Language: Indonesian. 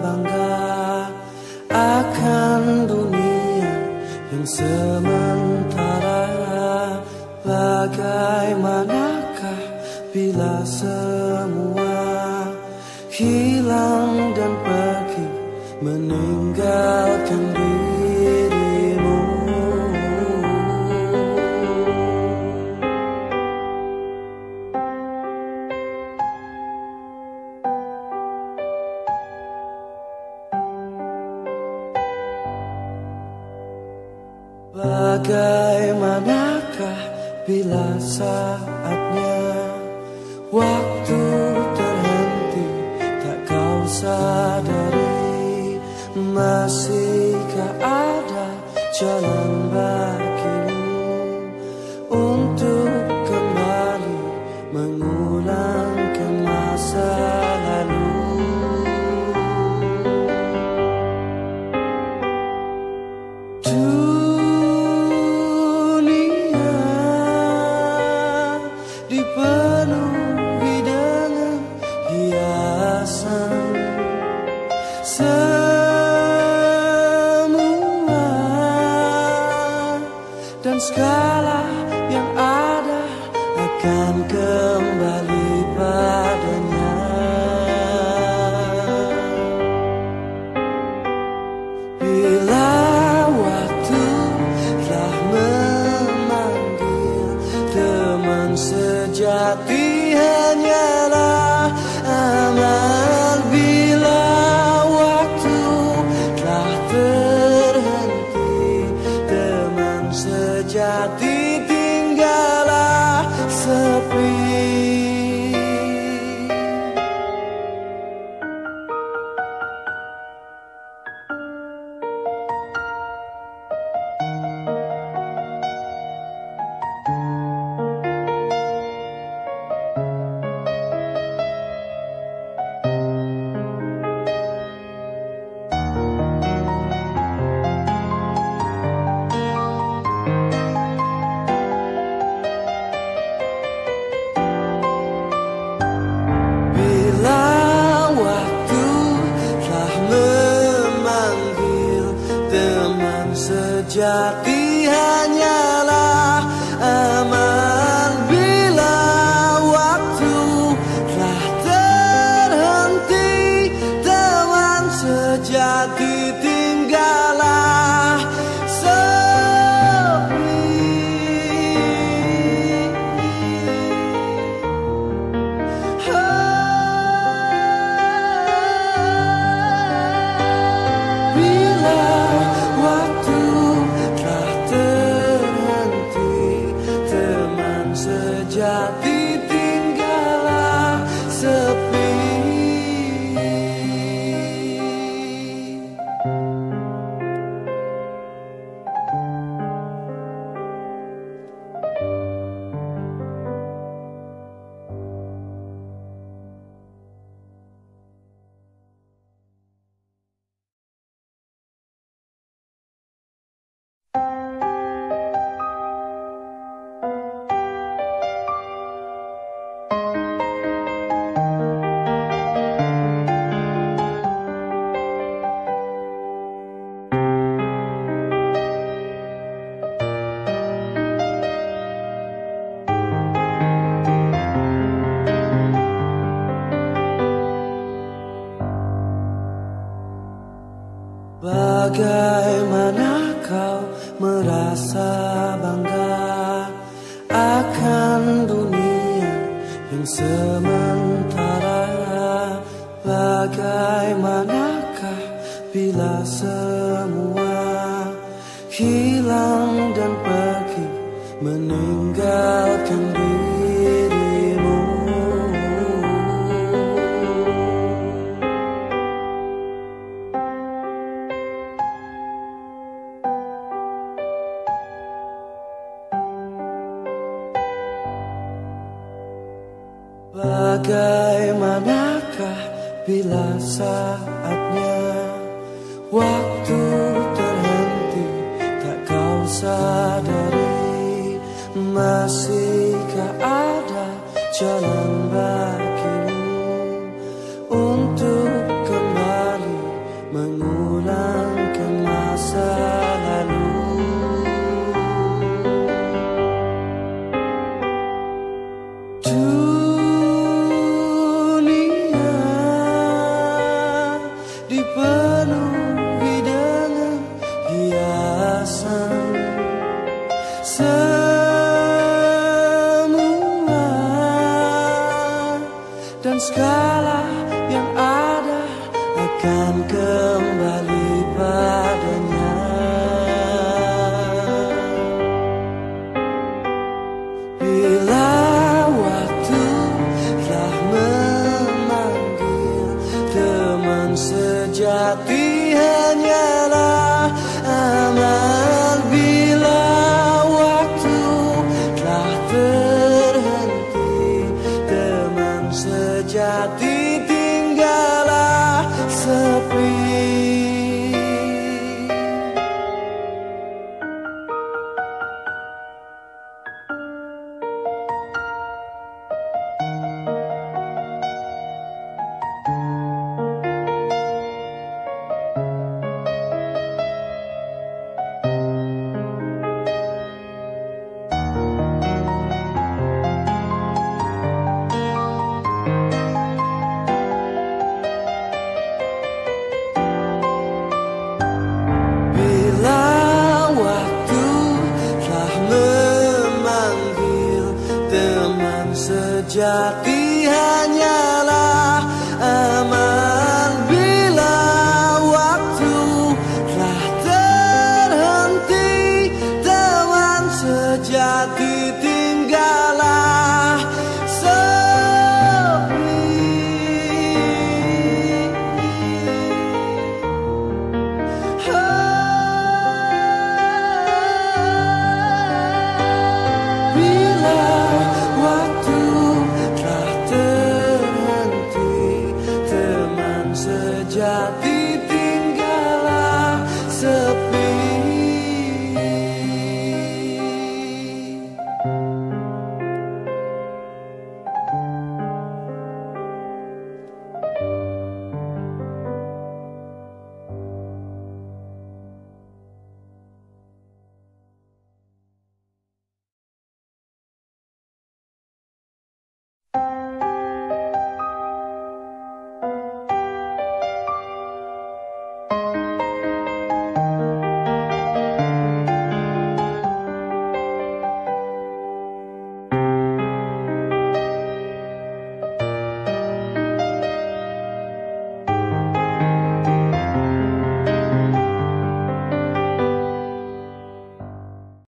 bangga akan dunia yang sementara. Bagaimanakah bila semua hilang dan pergi meninggalkan Bagaimanakah bila saatnya waktu terhenti tak kau sadari masihkah ada jalan bagimu dan segala yang ada akan kembali padanya. Bila waktu telah memanggil Teman sejati sejati Bagaimana kau merasa bangga akan dunia yang sementara. Bagaimanakah bila semua hilang dan pergi meninggalkan dirimu Bagaimanakah bila saatnya waktu terhenti tak kau sadari masihkah ada jalan bagimu segala yang ada akan kembali. Sejati sejati